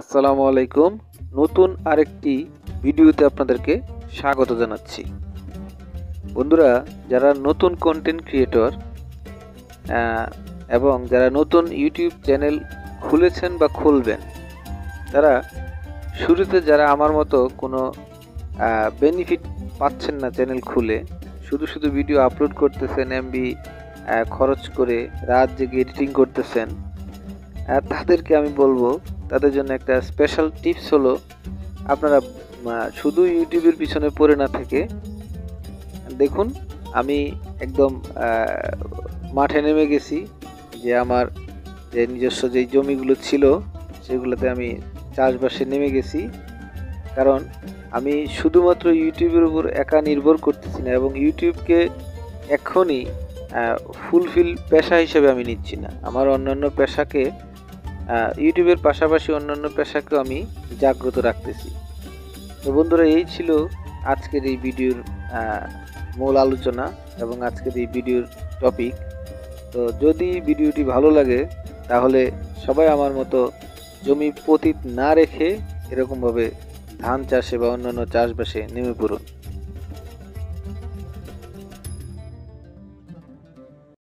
আসসালামু আলাইকুম। নতুন আরেকটি ভিডিওতে আপনাদেরকে স্বাগত জানাচ্ছি। বন্ধুরা, যারা নতুন কন্টেন্ট ক্রিয়েটর এবং যারা নতুন ইউটিউব চ্যানেল খুলেছেন বা খুলবেন, তারা শুরুতে যারা আমার মতো কোনো বেনিফিট পাচ্ছেন না চ্যানেল খুলে, শুধু শুধু ভিডিও আপলোড করতেছেন এমবি খরচ করে রাত জেগে এডিটিং করতেছেন তাদেরকে আমি বলব তাদের জন্য একটা স্পেশাল টিপস হলো, আপনারা শুধু ইউটিউবের পিছনে পড়ে না থেকে দেখুন, আমি একদম মাঠে নেমে গেছি যে আমার যে নিজস্ব যেই জমিগুলো ছিল, সেগুলোতে আমি চাষবাসে নেমে গেছি। কারণ আমি শুধুমাত্র ইউটিউবের উপর একা নির্ভর করতেছি না এবং ইউটিউবকে এখনই ফুলফিল পেশা হিসেবে আমি নিচ্ছি না। আমার অন্যান্য পেশাকে ইউটিউবের পাশাপাশি অন্যান্য পেশাকেও আমি জাগ্রত রাখতেছি। তো বন্ধুরা, এই ছিল আজকের এই ভিডিওর মূল আলোচনা এবং আজকের এই ভিডিওর টপিক তো যদি ভিডিওটি ভালো লাগে, তাহলে সবাই আমার মতো জমি পতিত না রেখে এরকমভাবে ধান চাষে বা অন্যান্য চাষবাসে নেমে পড়ুন।